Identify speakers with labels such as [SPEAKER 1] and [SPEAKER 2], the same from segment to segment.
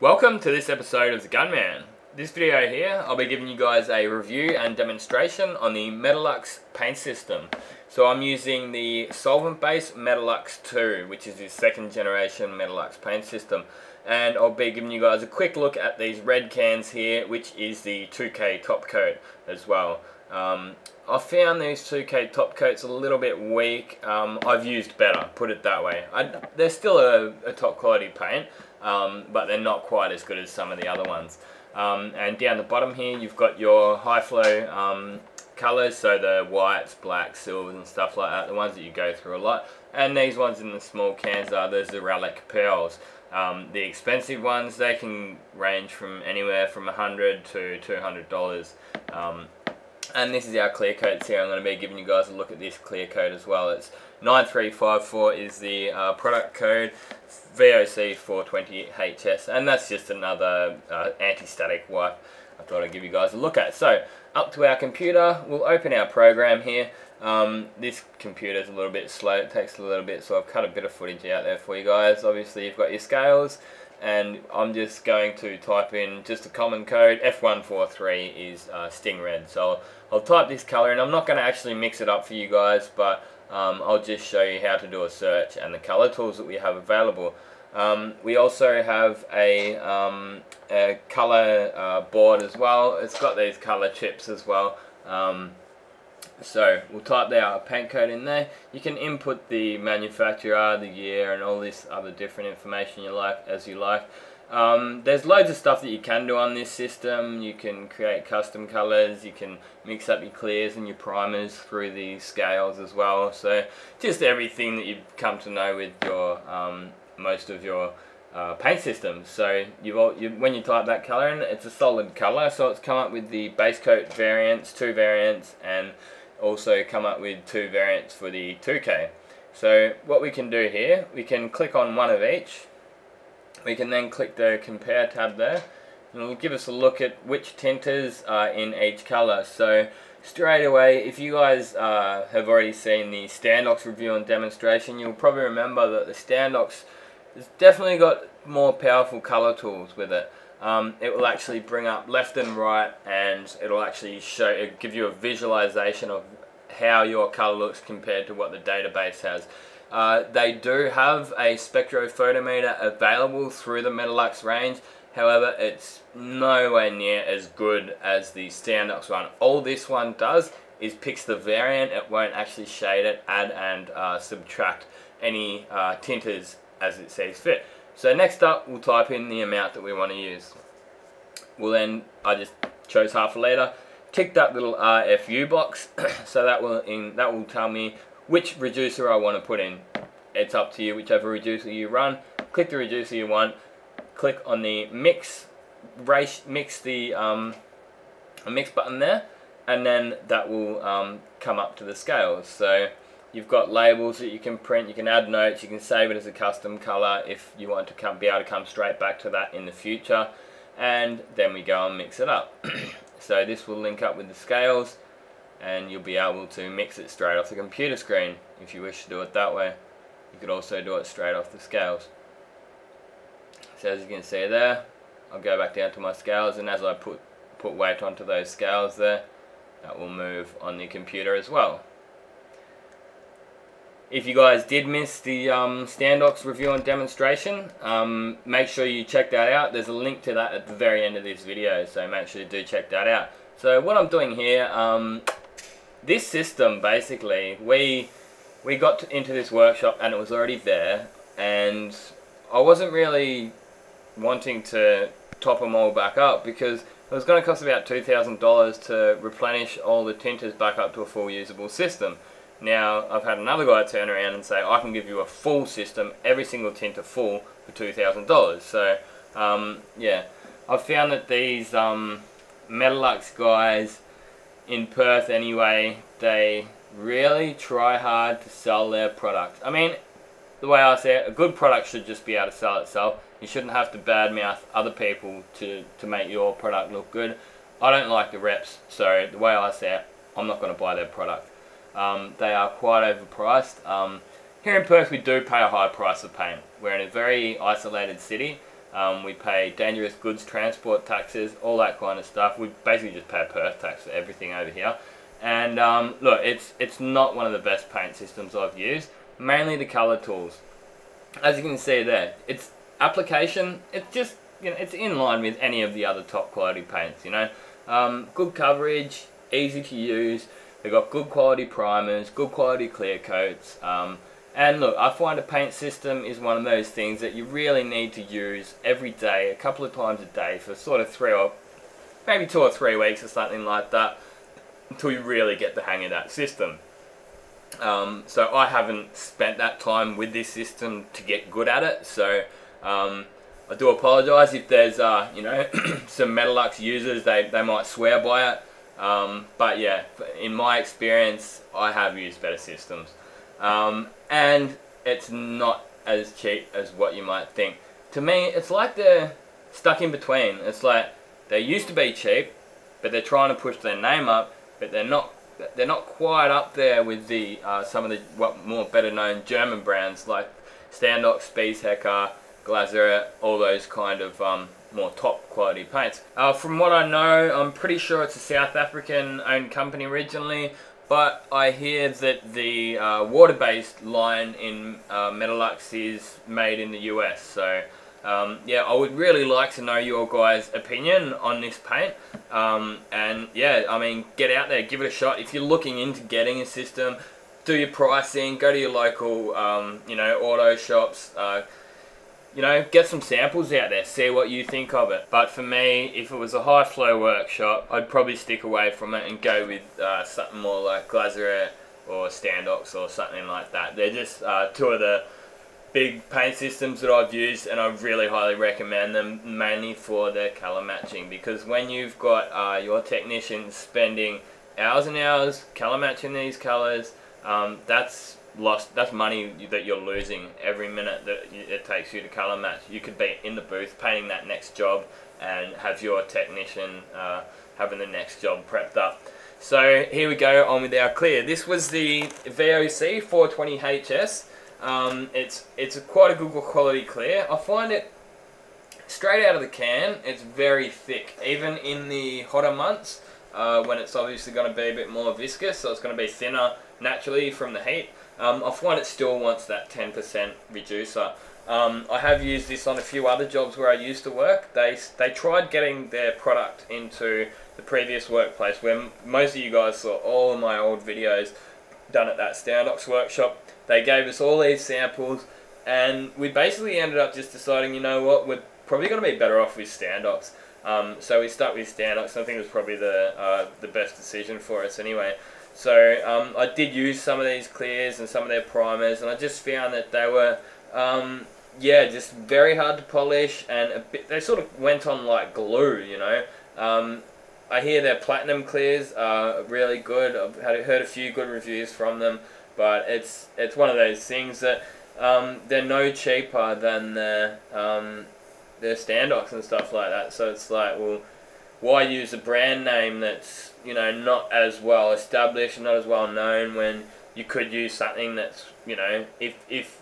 [SPEAKER 1] Welcome to this episode of The Gunman. This video here, I'll be giving you guys a review and demonstration on the Metalux paint system. So I'm using the solvent-based Metalux 2, which is the second generation Metalux paint system. And I'll be giving you guys a quick look at these red cans here, which is the 2K top coat as well. Um, I found these 2K top coats a little bit weak. Um, I've used better, put it that way. I, they're still a, a, top quality paint, um, but they're not quite as good as some of the other ones. Um, and down the bottom here, you've got your high flow um, colors, so the whites, blacks, silvers and stuff like that, the ones that you go through a lot. And these ones in the small cans are the Xirallic Pearls. Um, the expensive ones, they can range from anywhere from 100 to $200. Um, and this is our clear coats here. I'm going to be giving you guys a look at this clear coat as well. It's 9354 is the uh, product code, VOC 420HS, and that's just another uh, anti-static wipe I thought I'd give you guys a look at. So, up to our computer, we'll open our program here. Um, this computer is a little bit slow, it takes a little bit, so I've cut a bit of footage out there for you guys. Obviously, you've got your scales, and I'm just going to type in just a common code. F143 is uh, Sting Red. So I'll type this color and I'm not going to actually mix it up for you guys, but um, I'll just show you how to do a search and the color tools that we have available. Um, we also have a, um, a color uh, board as well. It's got these color chips as well. So we'll type our paint code in there. You can input the manufacturer, the year, and all this other different information you like as you like. Um, there's loads of stuff that you can do on this system. You can create custom colors, you can mix up your clears and your primers through the scales as well. So just everything that you've come to know with your um, most of your uh, paint system. So you've all, you, when you type that color in, it's a solid color. So it's come up with the base coat variants, two variants, and also come up with two variants for the 2K. So what we can do here, we can click on one of each. We can then click the compare tab there and it'll give us a look at which tinters are in each color. So straight away, if you guys uh, have already seen the Standox review and demonstration, you'll probably remember that the Standox has definitely got more powerful color tools with it um, it will actually bring up left and right and it'll actually show it give you a visualization of how your color looks compared to what the database has. Uh, they do have a spectrophotometer available through the Metalux range however it's nowhere near as good as the Standox one. All this one does is picks the variant, it won't actually shade it, add and uh, subtract any uh, tinters as it sees fit. So next up, we'll type in the amount that we want to use. Well then, I just chose half a litre, tick that little RFU box, so that will in that will tell me which reducer I want to put in. It's up to you, whichever reducer you run. Click the reducer you want. Click on the mix, race, mix the um, mix button there, and then that will um, come up to the scales. So You've got labels that you can print, you can add notes, you can save it as a custom color if you want to come, be able to come straight back to that in the future. And then we go and mix it up. so this will link up with the scales and you'll be able to mix it straight off the computer screen if you wish to do it that way. You could also do it straight off the scales. So as you can see there, I'll go back down to my scales and as I put, put weight onto those scales there, that will move on the computer as well. If you guys did miss the um, Standox review and demonstration, um, make sure you check that out. There's a link to that at the very end of this video, so make sure you do check that out. So what I'm doing here, um, this system basically, we we got to, into this workshop and it was already there, and I wasn't really wanting to top them all back up because it was going to cost about $2,000 to replenish all the tinters back up to a full usable system. Now, I've had another guy turn around and say, I can give you a full system, every single tinter full, for $2,000. So, um, yeah, I've found that these um, Metalux guys in Perth anyway, they really try hard to sell their product. I mean, the way I see it, a good product should just be able to sell itself. You shouldn't have to badmouth other people to, to make your product look good. I don't like the reps, so the way I see it, I'm not going to buy their product. Um, they are quite overpriced. Um, here in Perth we do pay a high price of paint. We're in a very isolated city. Um, we pay dangerous goods transport taxes, all that kind of stuff. We basically just pay a Perth tax for everything over here. And um, look, it's it's not one of the best paint systems I've used. Mainly the color tools. As you can see there, it's application. It's just you know it's in line with any of the other top quality paints. You know, um, good coverage, easy to use. They've got good quality primers, good quality clear coats. Um, and look, I find a paint system is one of those things that you really need to use every day, a couple of times a day for sort of three or maybe two or three weeks or something like that until you really get the hang of that system. Um, so I haven't spent that time with this system to get good at it. So um, I do apologise if there's uh, you know some Metalux users they, they might swear by it. Um, but yeah, in my experience, I have used better systems. Um, and it's not as cheap as what you might think. To me, it's like they're stuck in between. It's like they used to be cheap, but they're trying to push their name up, but they're not. They're not quite up there with the uh, some of the what more better known German brands like Standox, Spies Hecker, Glasurit, all those kind of um, more top quality paints. Uh, from what I know, I'm pretty sure it's a South African owned company originally. But I hear that the uh, water-based line in uh, Metalux is made in the US. So um, yeah, I would really like to know your guys' opinion on this paint. Um, and yeah, I mean, get out there, give it a shot. If you're looking into getting a system, do your pricing, go to your local, um, you know, auto shops. Uh, you know, get some samples out there, see what you think of it. But for me, if it was a high flow workshop, I'd probably stick away from it and go with uh, something more like Glasurit or Standox or something like that. They're just uh, two of the big paint systems that I've used and I really highly recommend them mainly for their color matching because when you've got uh, your technicians spending hours and hours color matching these colors, um, that's lost that's money that you're losing every minute that it takes you to color match. You could be in the booth painting that next job and have your technician uh, having the next job prepped up. So here we go on with our clear. This was the VOC 420HS um, it's it's a quite a good quality clear. I find it straight out of the can it's very thick. Even in the hotter months uh, when it's obviously going to be a bit more viscous so it's going to be thinner naturally from the heat um, I find it still wants that 10% reducer. Um, I have used this on a few other jobs where I used to work. They, they tried getting their product into the previous workplace where most of you guys saw all of my old videos done at that Standox workshop. They gave us all these samples and we basically ended up just deciding, you know what, we're probably going to be better off with Standox. Um, so we stuck with Standox. I think it was probably the, uh, the best decision for us anyway. So um, I did use some of these clears and some of their primers, and I just found that they were, um, yeah, just very hard to polish, and bit, they sort of went on like glue, you know. Um, I hear their platinum clears are really good. I've had, heard a few good reviews from them, but it's it's one of those things that um, they're no cheaper than the um, their Standox and stuff like that. So it's like, well, why use a brand name that's you know not as well established, and not as well known when you could use something that's you know if if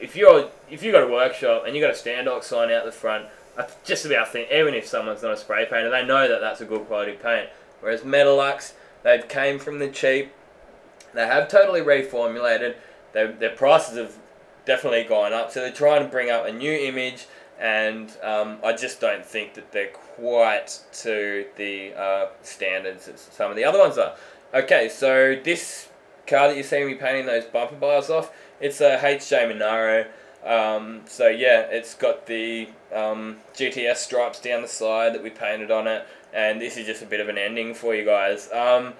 [SPEAKER 1] if you're if you got a workshop and you got a Standox sign out the front, I just about think even if someone's not a spray painter, they know that that's a good quality paint. Whereas Metalux, they've came from the cheap. They have totally reformulated. They, their prices have definitely gone up, so they're trying to bring up a new image and um, I just don't think that they're quite to the uh, standards that some of the other ones are. Okay, so this car that you're seeing me painting those bumper bars off, it's a HJ Monaro. Um, so yeah, it's got the um, GTS stripes down the side that we painted on it, and this is just a bit of an ending for you guys. Um,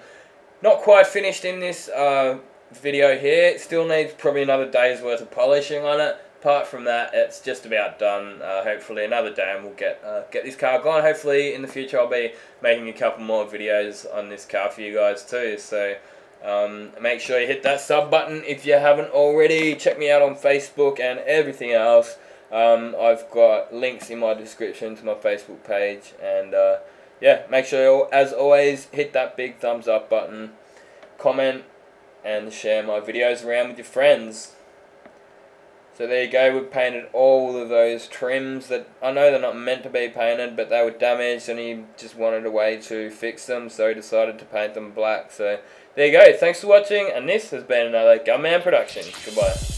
[SPEAKER 1] not quite finished in this uh, video here, it still needs probably another day's worth of polishing on it apart from that, it's just about done. Uh, hopefully another day and we'll get uh, get this car gone. Hopefully in the future I'll be making a couple more videos on this car for you guys too. So um, make sure you hit that sub button if you haven't already. Check me out on Facebook and everything else. Um, I've got links in my description to my Facebook page and uh, yeah, make sure as always hit that big thumbs up button, comment and share my videos around with your friends. So there you go, we painted all of those trims that I know they're not meant to be painted, but they were damaged and he just wanted a way to fix them, so he decided to paint them black. So there you go, thanks for watching, and this has been another Gunman production. Goodbye.